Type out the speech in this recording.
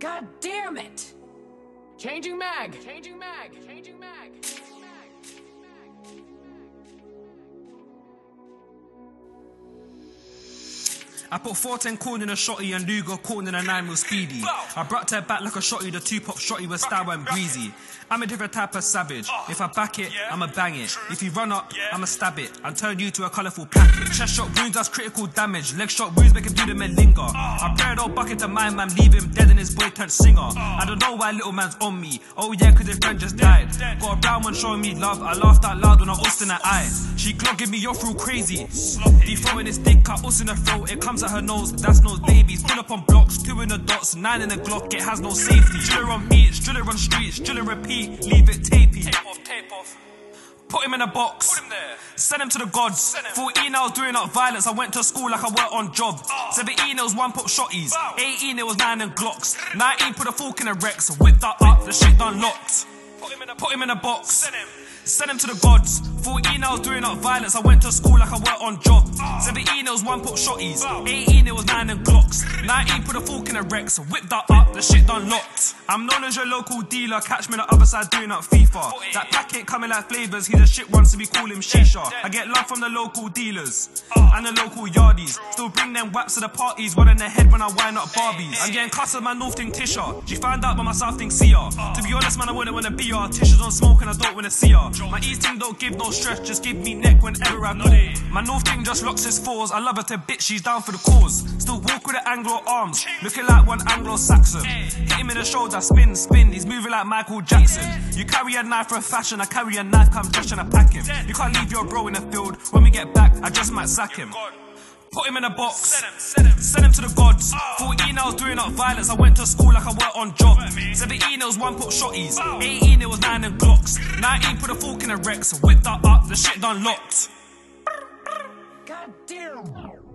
God damn it! Changing mag! Changing mag! Changing mag! I put 410 corn in a shotty and Luger corn in a 9 mil speedy. I brought her back like a shotty, the two pop shotty was style and breezy. I'm a different type of savage. If I back it, I'ma bang it. If you run up, I'ma stab it and turn you to a colourful package. Chest shot wounds, that's critical damage. Leg shot wounds make him do the linger. I pray old bucket to my man, leave him dead and his boy turned singer. I don't know why little man's on me. Oh yeah, cause his friend just died. Got a brown one showing me love. I laughed out loud when I us in her eyes. She clogging me, you're through crazy. He throwing his dick, cut us in her throat. It comes at her nose, that's no babies. Pull up on blocks, two in the dots, nine in the Glock. It has no safety. Drill Driller on beats, driller on streets, Drill driller repeat. Leave it tapey. Tape off, tape off. Put him in a box. Put him there. Send him to the gods. 14 I was doing up violence. I went to school like I worked on job. Ah. 17 it was one put shotties. 18 it was nine and glocks. 19 put a fork in a Rex. Whipped that up, the shit done locked. Put him in a, put him in a box. Send him. To the gods. 14 I was doing up violence. I went to school like I worked on job. 17 it was one put shotties. 18 it was nine and glocks. 19 put a fork in a Rex. Whipped that up, the shit done locked. I'm known as your local dealer. Catch me on the other side doing up FIFA. That pack ain't coming like flavors. He's a shit one, so we call him Shisha. I get love from the local dealers and the local yardies. Still bring them waps to the parties. One in the head when I wind up Barbies. I'm getting cussed at my North thing Tisha. She found out, but my South thing her. To be honest, man, I wouldn't wanna be her. Tisha's on smoke and I don't wanna see her. My East team don't give no stress, just give me neck whenever I go. My North team just locks his fours. I love her to bitch, she's down for the cause. Still walk with the Anglo arms, looking like one Anglo Saxon. Hit him in the shoulder, spin, spin. He's moving like Michael Jackson. You carry a knife for a fashion, I carry a knife, come just trying to pack him. You can't leave your bro in the field. When we get back, I just might sack him. Put him in a box. Send him, send him. Send him to the gods. 14 I was doing up violence. I went to school like I worked on job. 17 it was one put shotties. 18 it was nine and glocks. 19 put a fork in a Rex. Whipped that up, the shit done locked. God damn!